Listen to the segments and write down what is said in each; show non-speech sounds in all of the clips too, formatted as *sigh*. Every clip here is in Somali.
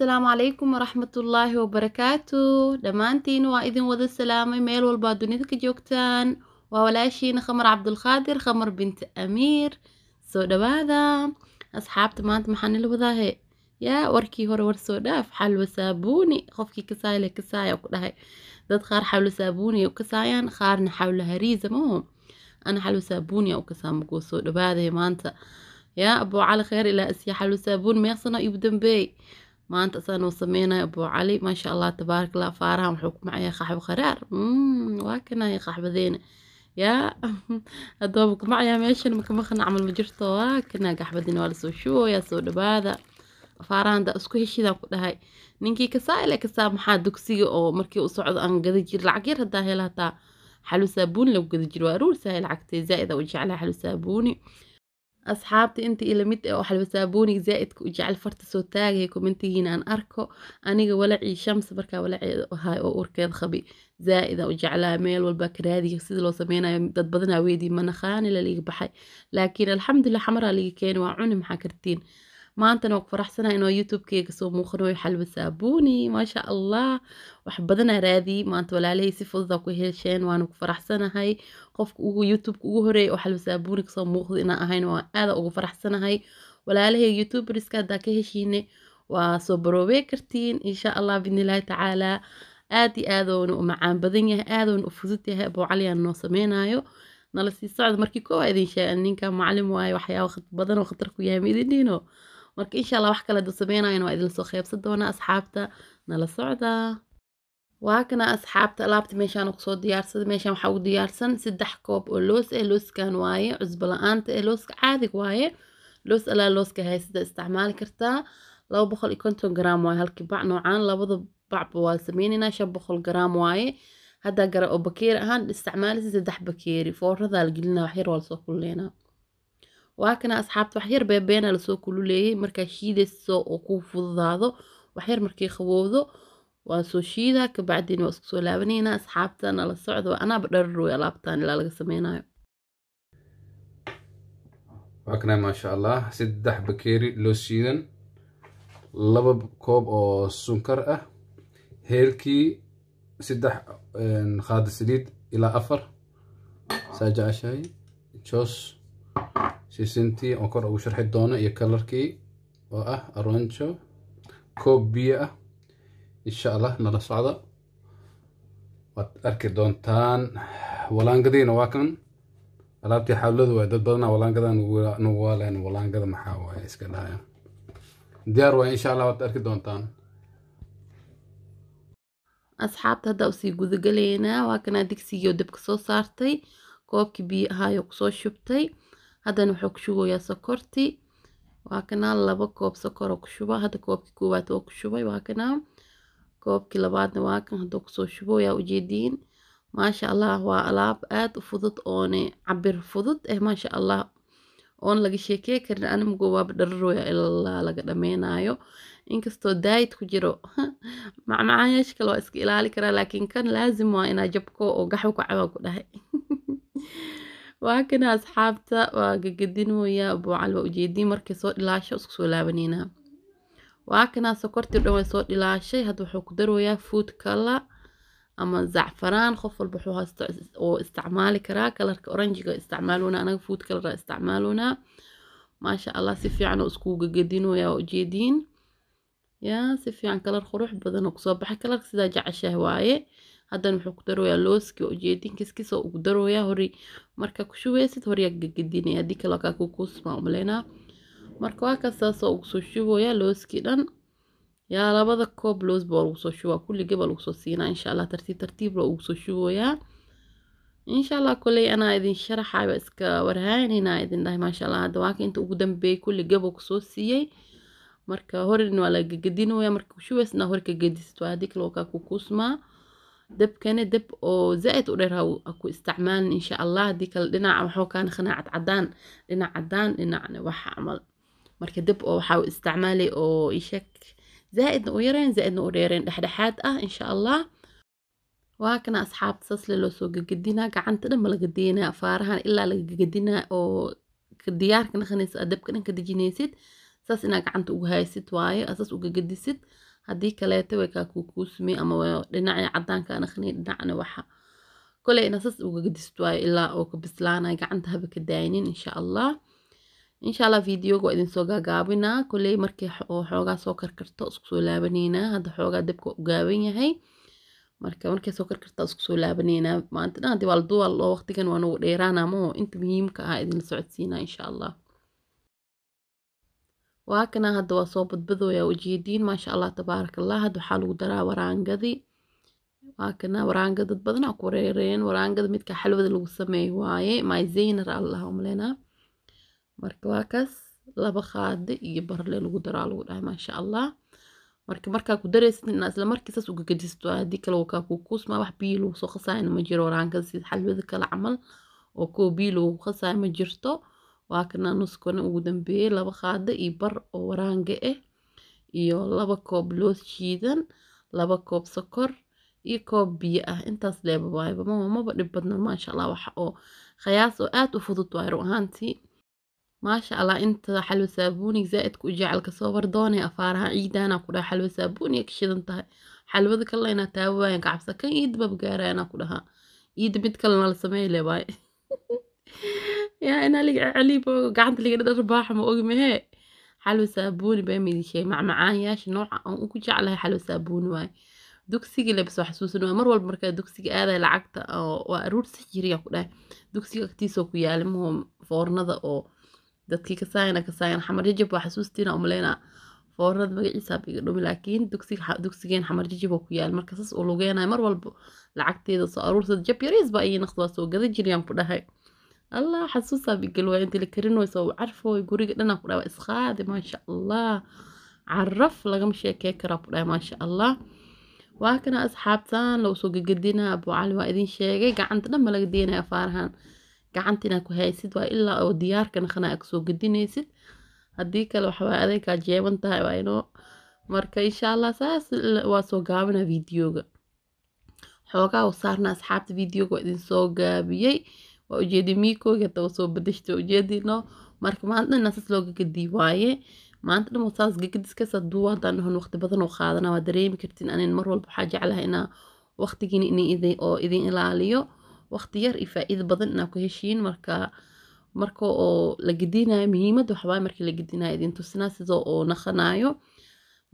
assalaamu calaykum waraxmatullaahi wabarakaatu dhammaantiin waa idin wada salaamay meel walbaa dunida ka joogtaan. Waa walaashiina khamar cabdulqaadir khamar binti amiir. Soo dhawaada asxaabta maanta maxaa nila wadaahe? Yaa warkii hore war soo dhaaf. Xalwa saabuuni qofkii kasayle kasaaya ku dhahay. Dad qaar xawlo saabuuni u kasaayaan qaarna xawlo hariisa maho ana xalwa saabuuni u kasaa makuu soo dhawaadahe maanta. Yaa abuu cali kheer ilaa isya xalwa saabuun meeqsano igu dambeey maanta asaanoo sameynayo abuu cali maasha allah tabaarak allah faarahan wuxuu ku macayaa qaxwo qaraar. Waa kanaya qaxwadeena. Yaa *laughs* haddaba ku macayaa meeshan makamaqana camal ma jirto. Waa kanaa gaxbadina waa la soo shubayaa soo dhawaada faarahan da isku heshidaan ku dhahay. Ninkii kasaa ile kasaa maxaa dugsiga oo markii u socdo aan gada jir lacag yar haddaa hela xalu saabuuni lagu gada jiro waa aruursahay lacagtee zaa'id u jeclaa xalu saabuuni asxaabta inta ila mid oo xalwa saabuuniga zaa'idka u jecel farta soo taagaya kommentigiina aan arko aniga walacii shamsi markaa walaceeda ahay oo urkeed qabi zaa'ida u jeclaa meel walba karaadiga sida loo sameynayo dad badanaa weydii manaqaani laliga baxay laakiin alxamdulilah xamaraa liga keeni waa cuni maxaa kartiin maantana waa ku faraxsanahay inoo youtube-keyga soo muuqanayo xalwa saabuuni maasha allah. Wax badanaa raadiyey maanta walaalahey si fududaa ku hesheen waana ku faraxsanahay. Qofka ugu youtubeka ugu horeeyay oo xalwa saabuuni ka soo muuqda inaan ahayn waa aada ugu faraxsanahay. Walaalahey youtuberska haddaa ka heshiine waa soo baroobey kartiin. Insha allah biidnillaahi tacaalaa aad iyo aadoona u macaan badan yahay aadoona u fudud yahay. Abuu caliyaan noo sameynayo nala sii socda markii koowa idin sheegan ninka macalin waaye waxyaaba badan oo khatar ku yahay ma idin dhiino marka insha allah wax kale du sameynayan waa idin soo qeybsan doonaa asxaabta. Nala socda. Waa kana asxaabta alaabta meeshaan ku soo diyaarsada meeshaan waxaa ugu diyaarsan saddex koob oo loos eh looskan waaye cusbo la'aanta ee looska caadig waaye. Loos alaa looska haysada isticmaali kartaa laba boqol iyo konton garaam waaye halkii bac noocaan labada bacba waa sameynaynaa shan boqol garaam waaye. Haddaa gara oo bakeeri ahaan isticmaalisa saddex bakeeri fooradaa la gelinaa waxyar waa la soo kululeynaa waa kana asxaabta waxyar beebeena la soo kululeeyey markaa shiidayso oo ku fududaado waxyar markii qabowdo waa soo shiidaa kabacdina waa isku soo laabaneynaa asxaabta nala socda waa anaaba dhararoy alaabtan ilaa laga sameynayo waa kana maasha allah saddex bakeeri loo shiidan laba koob oo sunkar ah heelkii saddex qaada saliid ilaa afar saa jeceshahay joos sisintii oo kor ugu sharxi doono iyo kalarkii oo ah aronjo koob biyo ah. Insha allah nala socda waad arki doontaan walaangadiina waa kan. Alaabtii xawladu waay dad badanaa walaangadan nagu waaleen. Walaangada maxaa waaye iska dhahaya. Diyaar waay insha allah waad arki doontaan. Asxaabta haddaa u sii gudagaleynaa. Waa kanaa digsigii oo dabka soo saartay. Koobkii biyo ahaayo ku soo shubtay haddana wuxuu ku shubayaa sokorti waa kanaa laba koob sokor oo ku shuba hadda koobkii koowaad oo ku shubay waa kanaa. Koobkii labaadna waa kan hadduu ku soo shubo yaa ujeediin maasha allah waa alaab aad u fudud oone cabir fudud eh maasha allah. Oon laga sheekey karin animgu waaba dhararoya ilaa laga dhameynayo inkastoo daayid ku jiro. *laughs* Macmacaayaasha kale waa iska ilaali karaa laakiin kan laazim waa inaa jabko oo gaxwo ku cabaa ku dhahay *laughs* waa kana asxaabta waa gagadinooya buucal waa ujeediin markay soo dhilaasho isku soo laabaneynaa waa kana sokortii dhan way soo dhilaashay hadda wuxuu ku darooyaa food color ama zacfaraan qof walba wuxuu haysto oo isticmaali karaa kalarka oranjiga isticmaaluna anaga food color isticmaaluna. Maasha allah si fiican oo isku gagadinooya waa ujeediin yaa si fiican kalar qurux badan oo ku soo baxay kalarka sidaa jeceshahay waaye haddana wuxuu ku darooyaa looski oo ujeedin kiskis oo ugu darooyaa hori. Markaa ku shubeysid horyaa gagadinaya haddii kale kaa kukuusmaa umaleynaa marka waa kastaasoo ugu soo shubooyaa looskii dhan yaa labada koob loosba waa lagu soo shubaa. Kulligii baa lagu soo siinaa insha allah tartiib tartiib baa ugu soo shubooyaa. Insha allah koley anaa idin sharaxayo iska warhaynayna idin dhahay maasha allah hadda waaka inta ugu dambeeyey kulli ku soo siiyey. Marka horin waa la gagadinooyaa marka ku shubaysna hor ka gadisid. Waa haddii kale kaa kukuusmaa dabkani dab oo zaa'id u dheer ku isticmaalin insha allah haddii kale dhinaca waxuu kaana khanaacad cadaan dhinac cadaan dhinacna wax camal. Marka dab oo waxaa isticmaalay oo ishak zaa'idna u yareen zaa'idna u dheereen dhexdhexaad ah insha allah waa kana asxaabta sasle loo soo gagadinaa gacanta dhan ma laga deynaa faarahan ilaa laga gagadinaa oo diyaarka naqanaysa dabka dhan ka dejinaysid saas inaa gacanta ugu haysid waayo asaas uga gadisid haddii kaleeto way kaa kuukuusmi ama dhinacii cadaanka anaqni dhinacna waxa koley ina sas uga gadisto waayo ilaa oo ka bislaanaya gacanta haba ka daaynin insha allah. Insha allah videoga waa idin soo gaagaabinaa koley markii oo xoogaa soo karkarto isku soo laabaneynaa hadda xoogaa dabka u gaaban yahay marka markay soo karkartaa isku soo laabaneynaa maanta haddii waa la duwal oo waqtigan waa nagu dheeraana moo inta muhiimka ah idinla socodsiinaa insha allah waa kana hadda waa soo badbadooyaa ujeediin maasha allah tabaaraka allah hadda waxaa lagu daraa waraangadii waa waraanga dad badanaa ku reereen. Waraangada midka xalwada lagu sameeyo waaye. Myzeyner allah umaleynaa marka waa kaas laba qaade iyo barle lagu daraa lagu dhahay maasha allah. Marka markaa ku daraysid inaa isla markii saas uga gadisto haddii kale wakaa kuu kuusmaa wax biyo lagu soo qasaayo ma jiro waraangada sida xalwada kale camal oo kuwa biyo lagu qasaayo ma jirto waa kana nuskana ugu dambeeyey laba qaade iyo bar oo waraanga ah iyo laba koob loos shiidan laba koob sokor iyo koob biyo ah. Intaas leeba mama maba dhib badna maasha allah waxa oo khayaas oo aad u fudud waay run ahaantii maasha allah inta xalwa saabuunig zaaidka u jecelka soo wardoonay afaaraha ciidaana ku dhaha xalwa saabuuniga ka shidan tahay. Xalwada kalena inaa taawo waayan kacabsa kan iid bab gaaraana ku dhahaa iida mid kalena la sameey *laughs* yaa inaa liga celibo gacanta liga dharbaaxa ma ogi xalwa saabuuni baa midishay macmacaanyaasha nooca aan ugu jeclahay xalwa saabuuni waay dugsiga lebs waa xasuusan mar walba markaa dugsiga aaday lacagta waa aruursi jiriya ku dhahay dugsiga agtiisoo ku yaalla maho foornada oo dadkii kasaayana kasaayan xamar jajab waa xasuustiina umaleynaa foornada magaciisa biga dhumi laakiin dugsigeen xamar jajab oo ku yaal marka saas uu lugeenayo mar walba lacagteeda soo aruursada jab yariis baa ii naqd waa soo gada jiriyaan ku dhahay allah xasuusaa bigal waa inta la karinayso carfooy guriga dhanaa ku dhahay waa isqaadi maasha allah caraf lagama sheekey karaa ku dhahay maasha allah waa kana asxaabtan lagu soo gagadinaa abu cali waa idin sheegay gacanta dhan ma laga deenaya afaarahan gacanta inaad ku haysid waa ilaa oo diyaarka naqana aad ku soo gadinaysid haddii kale waxawaa adaykaa jeeban tahay waa inoo marka insha allah saas waa soo gaabina videoga. U waa idin gaabiyey waa ujeedi miikooga hadaba soo badashta ujeedino marka maanta dhan saas loo gagadii waaye maanta dhan saas gagadiskaas haduu haddaan dhahon waqti badan oo qaadana waa dareemi kartin anin mar walba waxaa jeclahay inaa waqtigiina in oo idin ilaaliyo waqti yar iyo faa'iido badan inaa ku heshiin marka marka oo la gedinayo muhiimadda waxbaa markii la gedinayo idin tusinaa sida oo naqanayo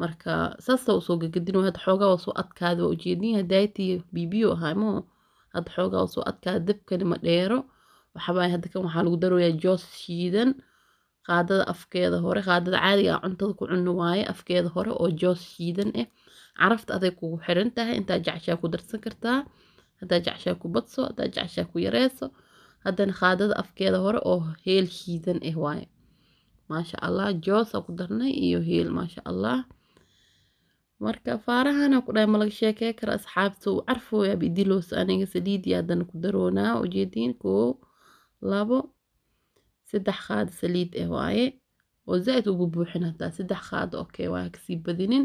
marka saasa u soo gagadino hadda xoogaa waa soo adkaada waa ujeedin hadaatii bibiyo ahaamo hadda xoogaa waa soo adkaada dabkani ma dheero. Waxabaa hadda kan waxaa lagu daroyaa joos shiidan. Qaadada afkeeda hore qaadada caadiga ah cuntada ku cuno waaye afkeeda hore oo joos shiidan ah carafta aday kugu xiran tahay intaa jecshaa ku darsan kartaa haddaa jecshaa ku badso haddaa jecshaa ku yareyso haddana qaadada afkeeda hore oo heel shiidan ah waaye. Maasha allah joosa ku darnay iyo heel maasha allah marka faarahana ku dhahay malaga sheekey kara asxaabta uu carfooyaa bidiloos aniga saliidii haddana ku daroonaa ujeediin koo labo saddex qaado saliid ah waaye oo zaaid ugu buuxin hataa saddex qaado okay waa ka sii badinin.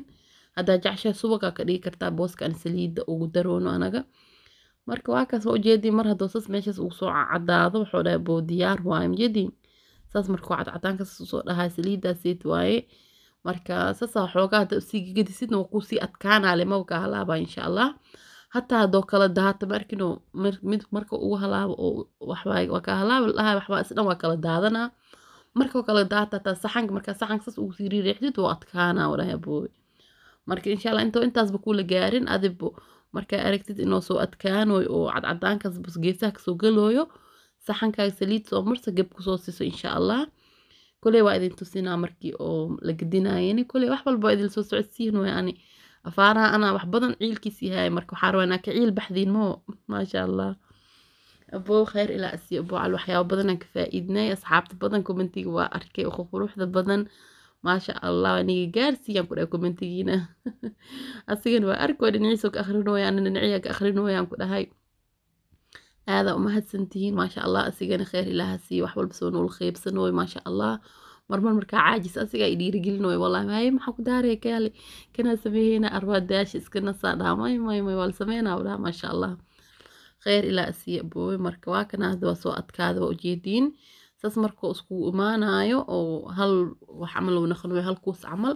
Haddaa jecshaa subagaa ka dhigi kartaa booskan saliidda ugu daroono anaga. Marka waa kaas waa ujeedii mar haddoo sas meeshaas uu soo cadaado wuxuu dhahay boo diyaar waaye mjeediin saas markuu cadcadaankaas u soo dhahaa saliidaaseed waaye marka sasaa xoogaa hadda u sii gagadisidna waa ku sii adkaanaale maba ka halaabaa insha allah. Hataa haddoo kala daata markino mid marka ugu halaabo oo waxbaa ka halaaba dhahay waxbaa isdhan waa kala daadanaa markoo kala daata hataa saxanka markaa saxanka sas ugu sii riiriixdid waa adkaanaa wadhahay booy marka insha allah intoo intaasba kula gaarin adibo markaa aragtid inoo soo adkaanoy oo cadcadaankaas geesaha ka soo galooyo saxankaaga saliid soo marsa geb ku soo siiso insha allah koley waa idin tusinaa markii oo la gedinayeni koley wax walba waa idin soo socodsiin way ani afaaraha anaa wax badan ciilkiis yahay marka waxaa rabaa inaa ka ciil baxdiin moo maasha allah aboo khayr ilaa asiyo aboocal waxyaaba badanaan ka faa'iidnay asxaabta badan commentiga waa arkay oo quruxda badan maasha allah aniga gaarsiiyaan ku dhahay commentigiina asigana waa arko dhinaciisa ka akrinooyaan dhinaciya ka akrinooyaan ku dhahay aadaa umahadsantihiin maasha allah asigana kheyr ilaaha siiyo wax walba soo nool qeybsanooy maasha allah marmar markaa caajis asigaa i dhiirigelinooy wallahi maaye maxaa ku daaraya kaale kanaa sameeyeyna arbaadaasha iska nasaa dhaha may may may waa la sameynaa dhaha maasha allah kheyr ilaa asiiya boowe marka waa kana soo adkaada waa ujeediin saas markuu iskugu imaanayo oo hal wax camal uu naqanayo hal kuus camal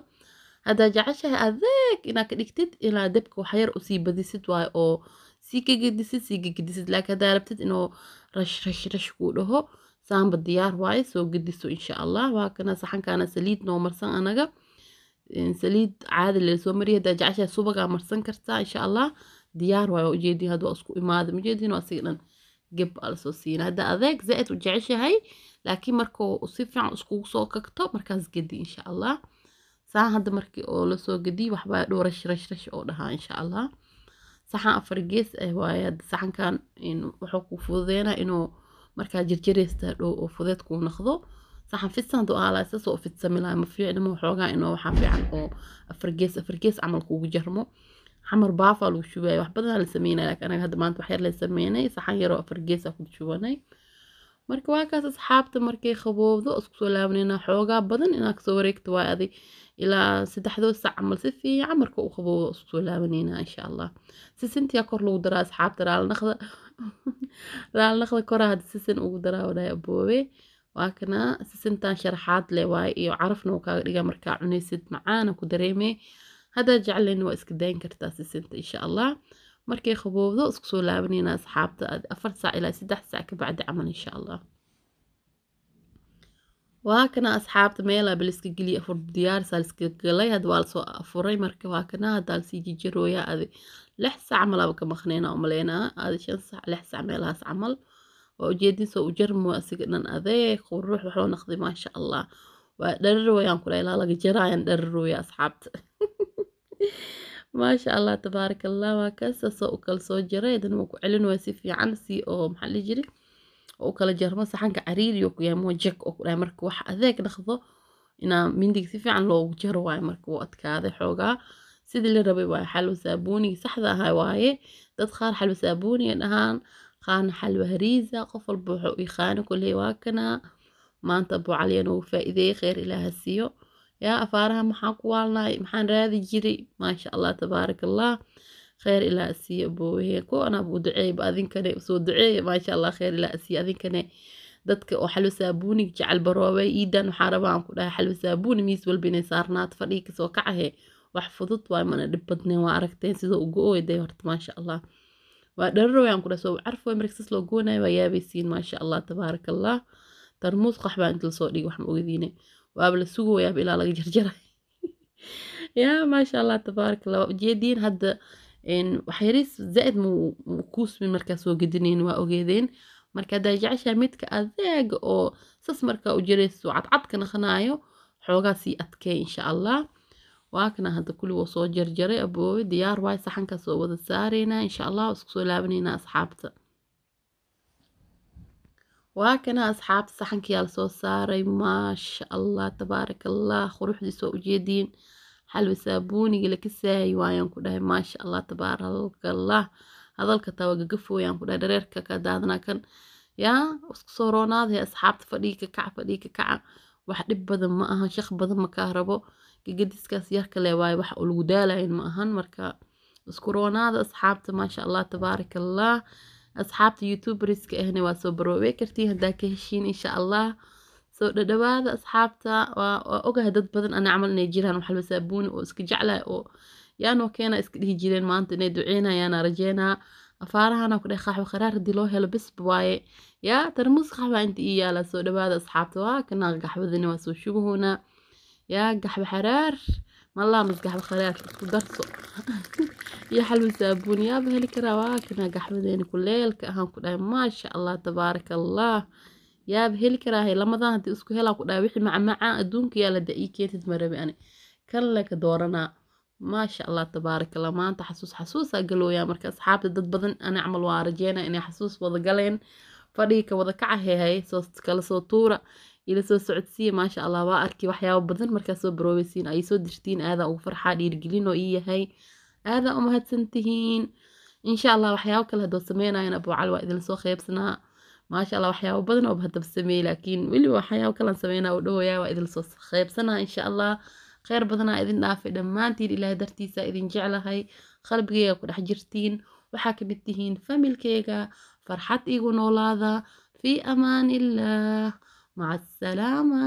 haddaa jeceshahay adeeg inaad ka dhigtid ilaa dabka waxyar u sii badisid waayo oo sii ka gedisid sii ka gedisid laakiin haddaa rabtid inuu rash rash rash kuu dhaho saamba diyaar waaye soo gediso insha allah waa kana saxankaana saliid noo marsan anaga saliid caadi la soo mariya haddaa jeceshahay subagaa marsan kartaa insha allah diyaar waayo ujeedin hadduu isku imaado ujeedin waa asiga dhan geb aa la soo siina haddaa adeeg zaaid u jeceshahay laakiin markuu si fiican iskugu soo kagto markaas gedi insha allah saan hadda markii oo la soo gediy waxbaa dhow rash rash rash oo dhahaa insha allah saxan afar gees ah waaye hadda saxankan wuxuu ku fududeynaa inuu markaa jirjireysta dhow oo fudeed kuu noqdo. Saxan fidsan lahaa sasoo fidsami lahaa ma fiicnimo waxoogaa inuu waxaa fiican oo afar gees afar gees camal kuugu jarmo. Xamar baafaa lagu shubaya wax badanaa la sameynaya laakiin anaga hadda maanta waxyar la sameynay saxan yaroo afar geesaa ku shubanay marka waa kaas asxaabta markay qabowdo isku soo laabanayna xoogaa badan inaa ka soo wareegto waa aday. Ilaa saddexdoo sac camal si fiican marka uu qabowdo isku soo insha allah. Sisintiyaa kor lagu daraa asxaabta raalnaqda *laughs* raalnaqda koraa hadda sisin ugu daraa wadhaay aboobe waa kana sisintan sharaxaad leh waaye iyo carafna uu kaaga dhigaa markaa cunaysid macaana ku dareemee. Haddaad jeclayn waa iska dayn kartaa sisinta insha allah markay qabowdo isku soo laabanayna asxaabta afar saac ilaa saddex saac ka bacdi camal insha allah. Waa kana asxaabta meelaa baliska geliya afur diyaarsaa liska galay hadda waa la soo afuray marka waa kana haddaa la sii jijarooyaa adi lix sac malaba ka maqneyna umaleynaa adi shan sac lix sac meelahaas camal waa ujeedin soo ujarmo asiga dhan adeeg quruux waxuu naqday maasha allah. Waa dhararooyaan kula ilaa laga jaraayan dhararooya asxaabta *laughs* maasha allah tabaaraka allah waa kaasasoo u kala soo jaray dan waa ku celin waa si fiican si oo maxaa la jiri oo kala jarmo saxanka cariiriyo ku yahay mojek oo ku marka wax adeeg dhaqdo. Inaa mindiga si fiican loogu jaro waaye marka wuu adkaaday xoogaa. Sidii la rabay waaye xalwo saabuunigi saxda ahaa waaye. Dad qaar xalwo saabuuniga dhahaan qaarna xalwo hariisa qof walba wuxuu u yaqaano kulley waa kana maanta abuu caliyan uu faa'iideeyey kheyr ilaaha siiyo yaa afaaraha maxaan ku waalnahay maxaan raadi jiray? Maasha allah tabaaraka allah kheyr ilaa asiiyo aboowe ku anaab u duceeyba adinkane soo duceeya maasha allah kheyr ilaa asiiyo adinkane. Dadka oo xalwo saabuunig jecel baroobay. Iidan waxaa rabaan ku dhahay xalwo saabuuni miis walba inay saarnaato fadhii ka soo kacahe. Wax fudud waay mana dhib badneen waa aragteen sidoo ugu ooyday horta maasha allah. Waa dhararooyaan ku dhahay soo carfoy markasas loo goonayo waa yaabaysiin maasha allah tabaaraka allah tarmuus qaxbaa inta la soo dhigi wax ma waaba la sugoyaaba ilaa laga jarjaray. *laughs* Yaa maasha allah tabaaraka allah ujeediin hadda waxyaris zaaid mu kuusmin markaa soo gedinayn waa ogeedeen. Marka haddaa jeceshahay midka adeega oo sas markaa u jirayso cadcadka naqanaayo xoogaa sii adkee insha allah. Waa kana hadda kulli wuu soo jarjaray aboobe diyaar waay saxankaa soo wada saareynaa insha allah isku soo laabanaynaa asxaabta waa kana asxaabta saxankiyaa la soo saaray maasha allah tabaaraka allah quruxdiisa waa ujeediin xalwa saabuuniga la kasaayi waayaan ku dhahay maasha allah tabaaraka allah hadalka taa waa gagafooyaan ku dhahay dhareerka ka daadanaa kan. Yaa isku soo roonaaday asxaabta fadhii ka kaca fadhii ka wax dhib badan ma ahan shaq badan ma kaa rabo. Gagadiskaas yarka le waaye wax lagu daalayin ma ahan. Marka isku roonaada asxaabta maasha allah tabaaraka allah asxaabta youtuberska ahna waa soo baroobey kartiin haddaa ka heshiin insha allah soo dhadhawaada asxaabta waa ogahay dad badan ana camal inay jiraan waxalba saabuuni oo iska jeclahay oo yaanoo keena iska dhihi jireen maanta inay duceynayaana rajeynaa afaarahana ku dheh qaxwo qaraar haddii loo helo bisba waaye yaa tarmuus qaxwa inta ii yaalla soo dhawaada asxaabta waa kana gaxwadani waa soo shubahoona yaa gaxwo xaraar malaamas gaxwo qaraar isku darso iyo xalwo saabuun yaaba heli karaa waa kana gaxwadeeni kuleelka ahaan ku dhahay maasha allah tabaaraka allah yaaba heli karaahe lamadan haddii isku helaa ku dhahay wixii macmacaan adduunka yaa la da'ii keentid marabi ani kan leka dooranaa maasha allah tabaaraka allah maanta xasuus xasuusaa galooyaa marka asxaabta dad badan ani camal waa rajeynaa inay xasuus wada galeen fadhii ka wada kaca hehay soo kala soo tuura ila soo socodsiiya maasha allah waa arki waxyaabo badan markaa soo baroobeysiin ay soo dirtiin aadaa ugu farxaa dhiirigelin oo ii yahay aadaa u mahadsantihiin. Insha allah waxyaabo kale haddoo sameynayan abuucal waa idin soo qeybsanaa maasha allah waxyaabo badan oo haddaba sameeyey laakiin weliba waxyaabo kalan sameynaa u dhawayaa waa idin soo qeybsanaa insha allah kheyr badanaa idin dhaafay dhammaantiin ilaahay dartiisa idin jeclahay qalbigeyga ku dhex jirtiin. Waxaa ka mid tihiin familkeyga farxad igu noolaada fii amaan illah maca asalaama